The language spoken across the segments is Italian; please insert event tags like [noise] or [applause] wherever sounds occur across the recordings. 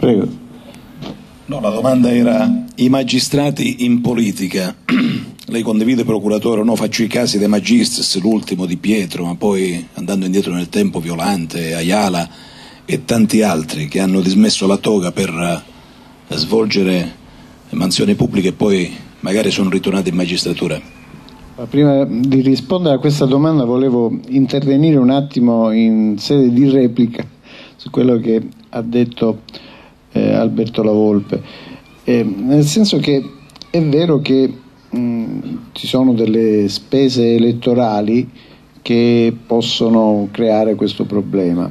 Prego. No, la domanda era i magistrati in politica. [clears throat] Lei condivide, procuratore, no? Faccio i casi dei magistris, l'ultimo di Pietro, ma poi andando indietro nel tempo Violante, Ayala e tanti altri che hanno dismesso la toga per uh, svolgere mansioni pubbliche e poi magari sono ritornati in magistratura. Prima di rispondere a questa domanda volevo intervenire un attimo in sede di replica su quello che ha detto eh, Alberto Lavolpe, eh, nel senso che è vero che mh, ci sono delle spese elettorali che possono creare questo problema.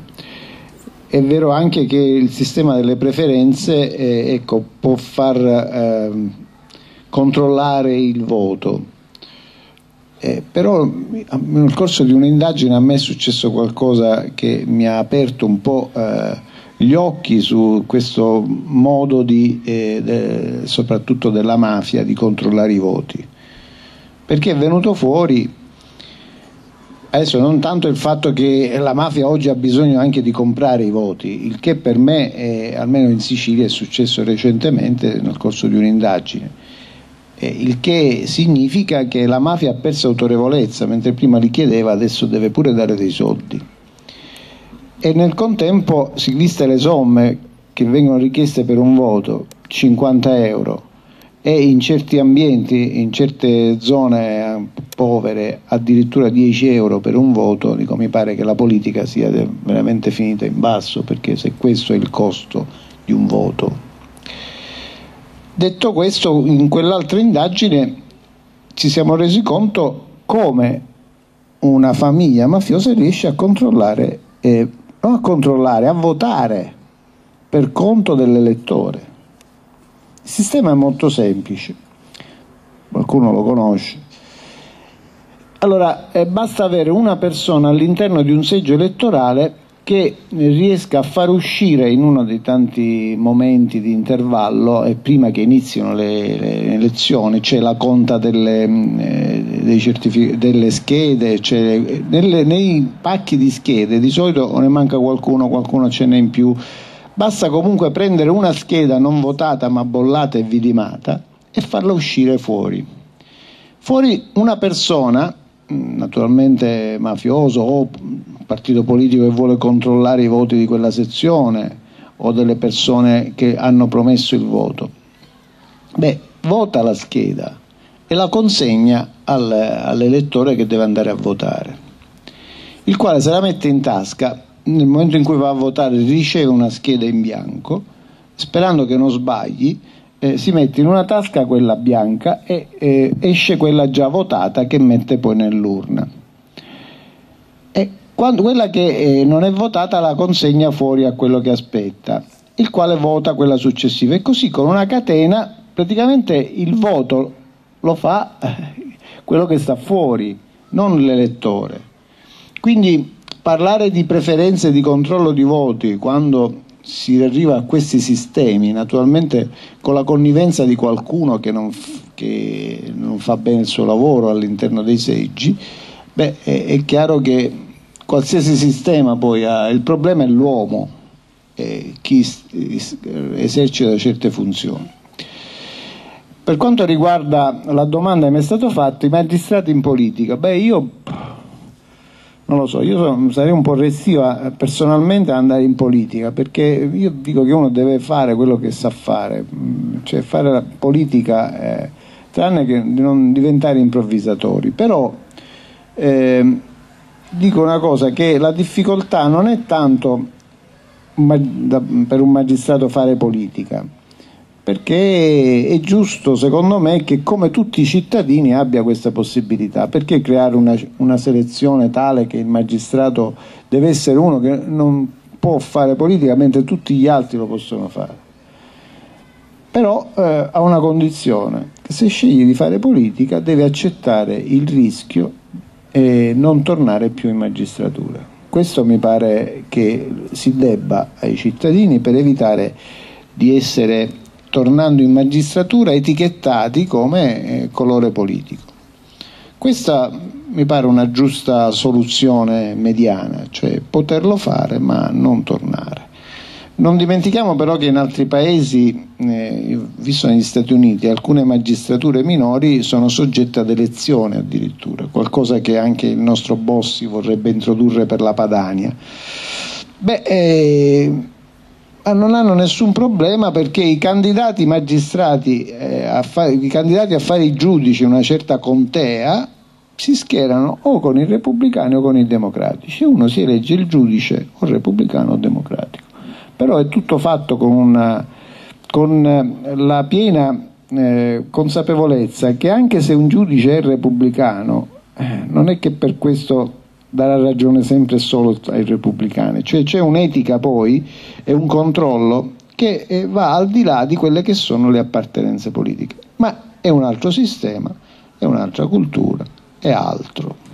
È vero anche che il sistema delle preferenze eh, ecco, può far ehm, controllare il voto. Eh, però nel corso di un'indagine a me è successo qualcosa che mi ha aperto un po' eh, gli occhi su questo modo di, eh, de, soprattutto della mafia di controllare i voti. Perché è venuto fuori adesso non tanto il fatto che la mafia oggi ha bisogno anche di comprare i voti il che per me è, almeno in Sicilia è successo recentemente nel corso di un'indagine. Eh, il che significa che la mafia ha perso autorevolezza mentre prima li chiedeva adesso deve pure dare dei soldi e nel contempo, viste le somme che vengono richieste per un voto, 50 euro, e in certi ambienti, in certe zone eh, povere, addirittura 10 euro per un voto, dico, mi pare che la politica sia veramente finita in basso, perché se questo è il costo di un voto. Detto questo, in quell'altra indagine ci siamo resi conto come una famiglia mafiosa riesce a controllare eh, non a controllare, a votare per conto dell'elettore. Il sistema è molto semplice, qualcuno lo conosce. Allora, eh, basta avere una persona all'interno di un seggio elettorale che riesca a far uscire in uno dei tanti momenti di intervallo e prima che inizino le, le elezioni c'è la conta delle, mm, eh, certific- delle schede, nelle, nei pacchi di schede di solito ne manca qualcuno, qualcuno ce n'è in più, basta comunque prendere una scheda non votata ma bollata e vidimata e farla uscire fuori. Fuori una persona naturalmente mafioso o partito politico che vuole controllare i voti di quella sezione o delle persone che hanno promesso il voto. Beh, vota la scheda e la consegna al, all'elettore che deve andare a votare, il quale se la mette in tasca, nel momento in cui va a votare riceve una scheda in bianco, sperando che non sbagli, eh, si mette in una tasca quella bianca e eh, esce quella già votata che mette poi nell'urna. Quando, quella che eh, non è votata la consegna fuori a quello che aspetta, il quale vota quella successiva. E così con una catena praticamente il voto lo fa eh, quello che sta fuori, non l'elettore. Quindi parlare di preferenze di controllo di voti quando si arriva a questi sistemi, naturalmente con la connivenza di qualcuno che non, che non fa bene il suo lavoro all'interno dei seggi, beh, è, è, chiaro che qualsiasi sistema poi ha, il problema è l'uomo, eh, chi esercita certe funzioni. Per quanto riguarda la domanda che mi è stata fatta, i magistrati in politica, beh io non lo so, io sono, sarei un po' restio a, personalmente ad andare in politica perché io dico che uno deve fare quello che sa fare, mm, cioè fare la politica eh, tranne che non diventare improvvisatori, però eh, dico una cosa che la difficoltà non è tanto per un magistrato fare politica, perché è giusto secondo me che come tutti i cittadini abbia questa possibilità, perché creare una, una, selezione tale che il magistrato deve essere uno che non può fare politica mentre tutti gli altri lo possono fare. Però eh, ha una condizione, che se sceglie di fare politica deve accettare il rischio e non tornare più in magistratura. Questo mi pare che si debba ai cittadini per evitare di essere tornando in magistratura etichettati come eh, colore politico. Questa mi pare una giusta soluzione mediana, cioè poterlo fare ma non tornare. Non dimentichiamo però che in altri paesi, eh, visto negli Stati Uniti, alcune magistrature minori sono soggette ad elezione addirittura, qualcosa che anche il nostro Bossi vorrebbe introdurre per la Padania. Beh, eh, non hanno nessun problema perché i candidati magistrati, eh, a fare, i candidati a fare i giudici in una certa contea si schierano o con i repubblicani o con i democratici. Uno si elegge il giudice o repubblicano o democratico però è tutto fatto con, una, con eh, la piena eh, consapevolezza che anche se un giudice è repubblicano, eh, non è che per questo darà ragione sempre e solo ai repubblicani, cioè c'è un'etica poi e un controllo che eh, va al di là di quelle che sono le appartenenze politiche, ma è un altro sistema, è un'altra cultura, è altro.